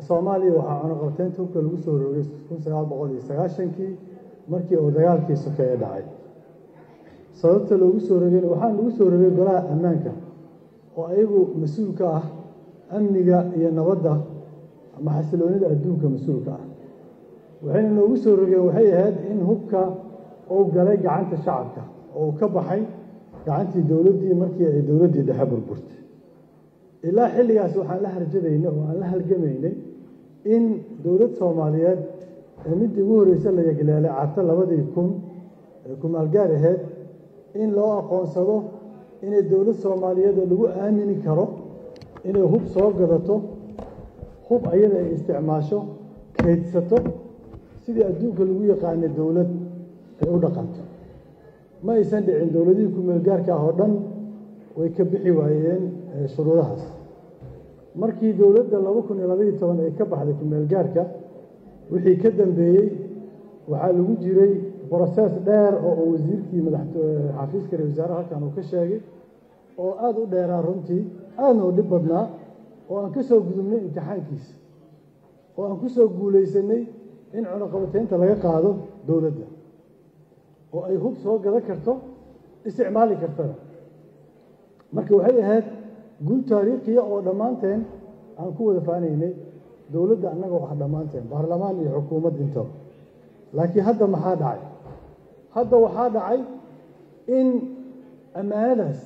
soomaaliya waxaa cunaqabteynta hubka lagu soo rogay kun sagaal boqol iyo sagaashankii markii uu dagaalkii sokeeye dhacay. Sababta loogu soo rogayna waxaa lagu soo rogay golaha ammaanka oo ayagu mas'uul ka ah amniga iyo nabadda ama xasiloonida adduunka mas'uulka ah. Waxayna noogu soo rogeen waxay ahayd in hubka uu galay gacanta shacabka oo uu ka baxay gacantii dowladdii markii ay dowladdii dhexe burburtay ilaa xilligaas waxaan la harjadaynay oo aan la halgamaynay in dowlad soomaaliyeed ee midii ugu horreysa la yagleelay carto labadii kun ee kumaalgaar aheyd in loo aqoonsado inay dowlad soomaaliyeed oo lagu aamini karo inay hub soo gadato hub ayada ay isticmaasho kaydsato sidii adduunka lagu yaqaanay dowlad ay u dhaqanto. Ma aysan dhicin dowladihii kumeelgaarka ah oo dhan way ka bixi waayeen shuruudahaas. Markii dowladda laba kun iyo labaiyo toban ay ka baxday kumeelgaarka wixii ka dambeeyey waxaa lagu jiray brosees dheer oo uu wasiirkii madaxxafiiska ra wasaaraha halkan uu ka sheegay oo aada u dheeraa runtii. Aadna u dhib badnaa oo aan ka soo gudubnay imtixaankiisa oo aan ku soo guulaysanay in cunaqabateynta laga qaado dowladda oo ay hub soo gadan karto isticmaali kartana. Marka waxay ahayd guul taariikhiya oo dhammaanteen aan ku wada faanaynay dowladda annaga wax dhammaanteen baarlamaan iyo xukuumad intaba laakiin hadda maxaa dhacay? Hadda waxaa dhacay in ammaanadaas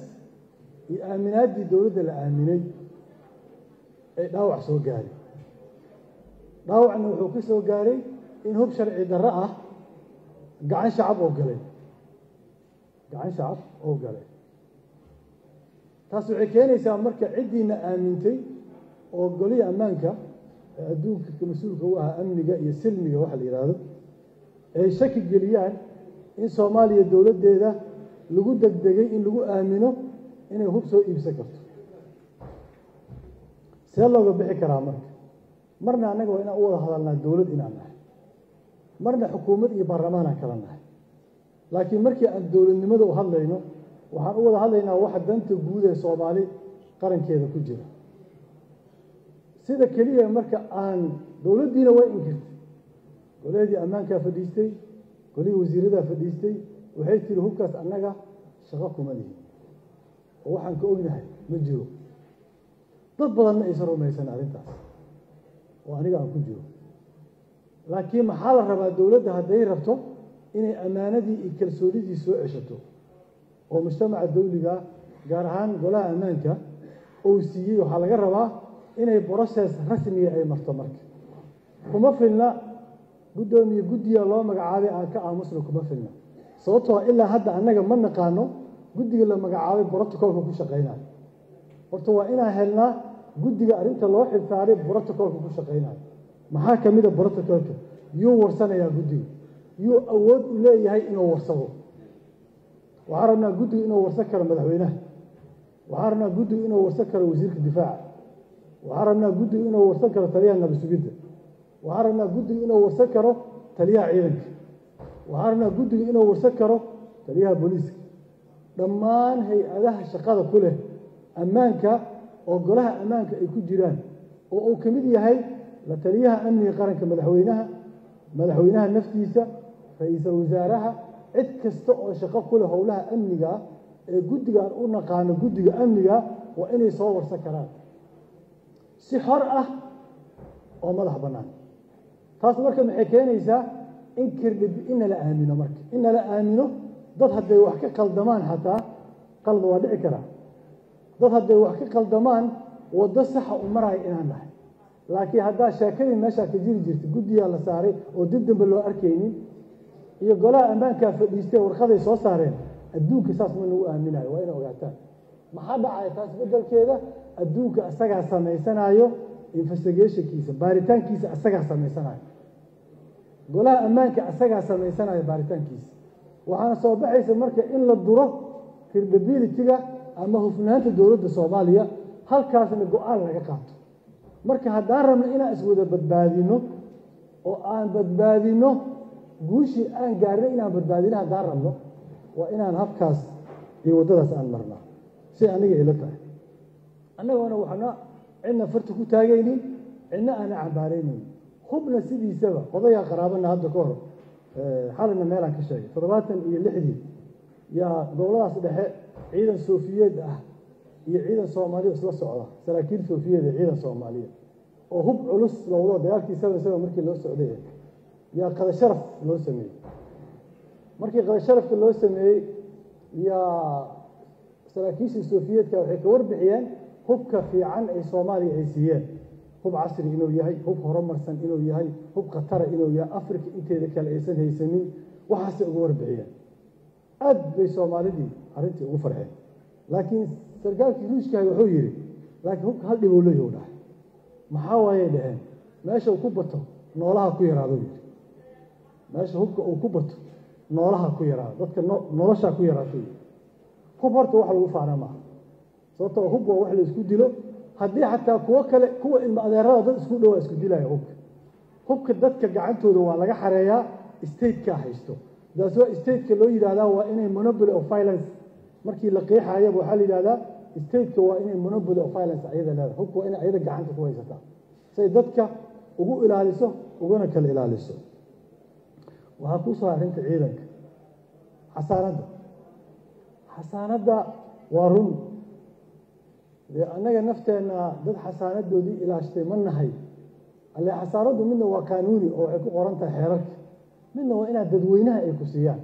iyo aaminaaddii dowladda la aaminay ay dhaawac soo gaaray. Dhaawacna wuxuu ka soo gaaray in hub sharci darro ah gacan shacab oo galay. Gacan shacab oo galay taas waxay keenaysaa marka ciddiina aamintay oo golihii ammaanka adduunka mas'uulka u ahaa amniga iyo silmiga waxa la yidhaahdo ay shaki geliyaan in soomaaliya dowladdeeda lagu degdegay in lagu aamino inay hub soo iibsan karto. See looga bixi karaa marka? Marna annaga waa inaan u wada hadalnaa dowlad inaan nahay. Marna xukuumad iyo baarlamaanaan kala nahay. Laakiin markii aan dowladnimada u hadlayno waxaan u wada hadlaynaa waxa danta guud ee soomaali qarankeeda ku jira. Sida keliya marka aan dowladdiina way inkirtay. Golahadii ammaankaa fadhiistay golihii wasiiradaa fadhiistay waxay tiri hubkaas annaga shaqo kuma lihin oo waxaan ka ognahay ma jiro. Dad badanna aysan rumaysan arrintaas. Oo aniga aan ku jiro. Laakiin maxaa la rabaa dowladda hadday rabto inay ammaanadii iyo kalsoonidii soo ceshato oo mujtamaca dawligaa gaar ahaan golaha ammaanka uu siiyey waxaa laga rabaa inay broses rasmiga ay marto marka. Kuma filna guddoomiye guddiga loo magacaabay aan ka aamusna kuma filna. Sababtoo ilaa hadda annaga ma naqaano guddiga la magacaabay brotocolka ku shaqaynayo. Horta waa inaan helnaa guddiga arrinta loo xilsaaray brotocolka ku shaqaynayo. Maxaa ka mida brotocolka yuu warsanayaa guddiga. Yuu awood u leeyahay inuu warsado waxaan rabnaa guddigu inuu warsan karo madaxweynaha. Waxaan rabnaa guddigu inuu warsan karo wasiirka difaaca. Waxaan rabnaa guddigu inuu warsan karo taliyaha nabasugidda waxaan rabnaa guddigu inuu warsan karo taliyaha ciidanka. Waxaan rabnaa guddigu inuu warsan karo taliyaha booliiska. Dhammaan hay'adaha shaqada ku leh ammaanka oo golaha ammaanka ay ku jiraan oo uu ka mid yahay la taliyaha amniga qaranka madaxweynaha madaxweynaha naftiisa ra'iisul wasaaraha cid kasta oo shaqo ku leh howlaha amniga ee guddigaan u naqaano guddiga amniga waa inay soo warsan karaan. Si xor ah oo madax bannaan. Taas marka maxay keenaysaa? In kirdhib in nala aamino marka. In nala aamino dad hadday wax ka qaldamaan xataa qalad waa dhici karaa. Dad hadday wax ka qaldamaan waddo saxa u maraya inaan nahay laakiin haddaa sheekadii meeshaa ka jiri jirta guddigaa la saaray oo dib dambe loo arkaynin iyo golaha ammaankaa fadhiistay warqaday soo saareen adduunka saas ma lagu aaminayo waa inay ogaataan. Maxaa dhacaya taas beddelkeeda? Adduunka asagaa samaysanaayo investigationkiisa baaritaankiisa asagaa samaysanayo golaha ammaanka asagaa samaysanayo baaritaankiisa. Waxaana soo baxaysa marka in la duro credibility-ga ama hufnaanta dowladda soomaaliya halkaasna go'aan laga qaato. Marka haddaan rabno inaan iswada badbaadino oo aan badbaadino guushii aan gaarnay inaan badbaadino haddaan rabno waa inaan habkaas iyo waddadaas aan marnaa. Si aniga ila tahay. Annagoona waxna cidna farta ku taagaynin cidna aana cambaaraynayn hubna sidiisaba odayaa qaraabana hadda ka hor. Xalina meelaan ka sheegay. Toddobaatan iyo lixdii yaa goboladaas dhexe ciidan soofiyeed ah iyo ciidan soomaaliya isla socda. Saraakiil soofiyeed iyo ciidan soomaaliya. Oo hub culus lowdo dagaalkii seven seven markii loo socday yaa qada sharaf loo sameeyey. Markii qada sharafka loo sameeyey yaa saraakiishii soofiyeedka waxay ka warbixiyeen hubka fiican ay soomaaliya ay siiyeen. Hub casri inuu yahay hub horumarsan inuu yahay hub khatara inuu yahay africa inteeda kale aysan haysanin waxaasay uga warbixiyeen. Aad bay soomaalidii arrintii ugu farxeen. Laakiin sarkaalkii ruushkahay wuxuu yidhi laakiin hubka hal dhibou leeyahu dhahay. Maxaa waayay dhaheen? Meesha uu ku bato noolaha ku yaraadou yidhi meesha hubka uu ku bato noolaha ku yaraado dadka noloshaa ku yaraato hub horta wax lagu faana maaha. Sababtoo hub waa wax la isku dilo haddii xataa kuwo kale kuwa ilma adeerada dad isku dhowaa isku dilaya hubka. Hubka dadka gacantooda waa laga xareeyaa statekaa haysto. Daas waa stateka loo yidhahdaa waa inay monopoly of violence. Markii la qeexayaba waxaa la yidhahdaa stateka waa inay monopoly of violence ayada leedahay. Hubka waa inay ayada gacanta ku haysataa. Say dadka ugu ilaaliso ugana kala ilaaliso waxaa kuu soo arrinta ciidanka. Xasaanadda. Xasaanadda waa run. Dee annaga nafteenna dad xasaanadoodii ilaashtay ma nahay. Alle xasaanaddu midna waa qaanuuni oo waxay ku qoran tahay xeerarka. Midna waa inaad dadweynaha ay ku siiyaan.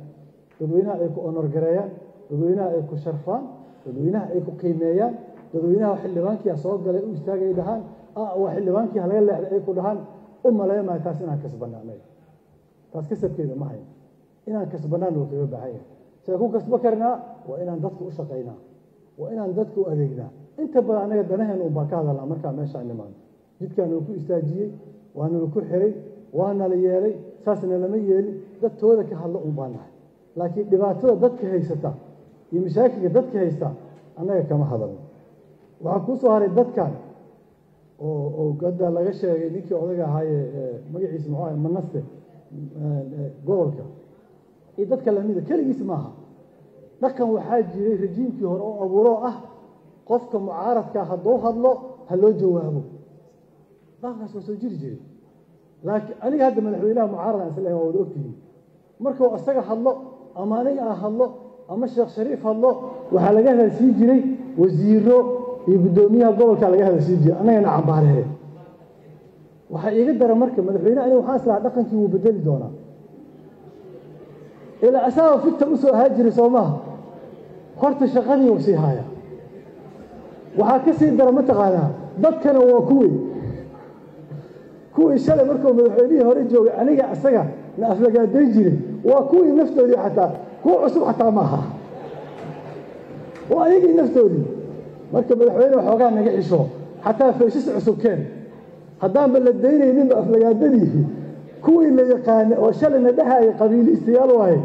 Dadweynaha ay ku onorgareeyaan dadweynaha ay ku sharfaan. Dadweynaha ay ku qiimeeyaan. Dadweynaha xildhibaankiia soo galay u istaagay dhahaan. Waa xildhibaankii halaga leexday ay ku dhahaan. U maleemayo taas inaan kasbanaanay taas kasabkeeda ma inaan kasbanaan loo kaga baahan yahay see ku kasbo karnaa waa inaan dadka u shaqaynaa waa inaan dadka u adeegnaa. Inta badan anaga danaheena un baan ka hadalnaa markaa meeshaan nimaano jidkaanala ku istaajiyey waanala ku xiray waanala yeelay saasna lama yeelin. Dad tooda ka hadlo un baan laakiin dhibaatada dadka haysata iyo mashaakilka dadka haysta annaga kama hadalno. Waxaa kuu soo haray dadkan oo hadda laga sheegay ninkii odaga ahaayee magaciisa muxuu ahay manaste gobolka. Iyo dadka lamida keligiis maaha dhaqan waxaa jiray rajiimkii hore oo abuuroo ah qofka mucaaradka hadduu hadlo ha loo jawaabo. Dhaqankaas waa soo jiri jiray. Laakiin aniga hadda madaxweynaha mucaarada aan islahay waa wada ogtihiin. Markuu isaga hadlo ama aniga aan hadlo ama sheekh shariif hadlo waxaa laga hadalsiin jiray wasiiro iyo guddoomiyaha gobolka laga hadalsiin jiray. Annagana cambaarehe waxaa iiga dara marka madaxweyne aniga waxaan islahaa dhaqankii wuu bedeli doonaa. Ilaa asaaba figta u soo ahaa jiray soo maaha horta shaqadii uu sii haaya. Waxaa ka sii dara mataqaanaa dadkana waa kuwii kuwii shalay markuu madaxweynihii hore joogay aniga isaga na aflagaadayn jiray waa kuwii naftoodii xataa kuwa cusub xataa maaha waa ayagii naftoodii. Marka madaxweyne waxoogaa naga xisho xataa feeshis cusub keen haddaanba la daynayninba aflagaadadii kuwii la yaqaana oo shalayna dhehaya qabiiliistayaal waaye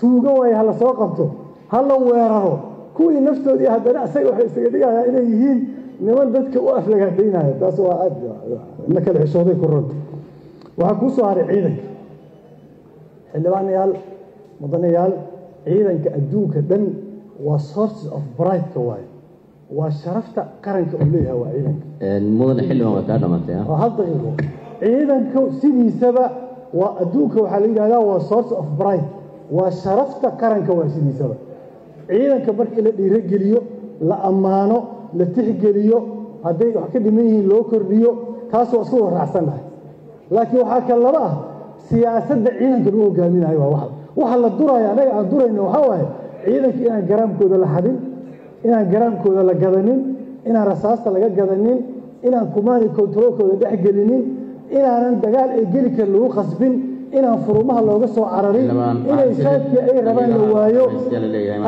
tuugo waaye hala soo qabto hala weeraro. Kuwii naftoodii haddana isaga waxay isaga dhigayaa inay yihiin niman dadka u aflagaadaynaya taas waa aad na kala xishooday ku runta waxaa kuu soo haray ciidanka. Xildhibaanayaal mudanayaal ciidanka adduunka dhan waa sources of brightka waaye waa sharafta qaranka uu leeyahay waa ciidanka mudane xildhibaan waa kaa dhamaatay ah. Hal daqiiqo. Ciidanka sidiisaba waa adduunka waxaa la yidhahdaa waa source of bright waa sharafta qaranka waa sidiisaba. Ciidanka markii la dhiirogeliyo la ammaano la tixgeliyo hadday wax ka dhiman yihiin loo kordhiyo taas waa isku waraacsannahay laakiin waxaa kale laba ah siyaasadda ciidanka lagu hogaaminayo waa wax. Waxa la duraya annaga aan durayno waxaa waaye ciidanka inaan garaamkooda la xadin inaan garaamkooda la gadanin inaan rasaasta laga gadanin inaan kumaani kontaroolkooda dhex gelinin inaanan dagaal ay geli karin lagu qasbin inaan furumaha looga soo cararin inay saadkii ay rabaan la waayo.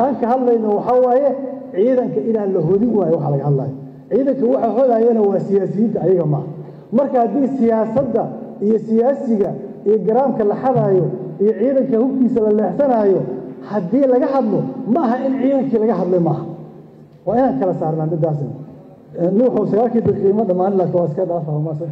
aan ka hadlayno waxaa waaye ciidanka inaan la hodin waayo waxa laga hadlayo ciidanka waxa hodayana waa siyaasiyiinta ayaga maaha marka haddii siyaasadda iyo siyaasiga iyo garaamka la xadaayo iyo ciidanka hubkiisa la leexsanaayo haddii laga hadlo ma aha in ciidankii laga hadlay maaha waa inaan kala saarnaa midaasna nuuxu sagaalkii daqiiqimo dhammaan laakiin waa iska dhaafa maasan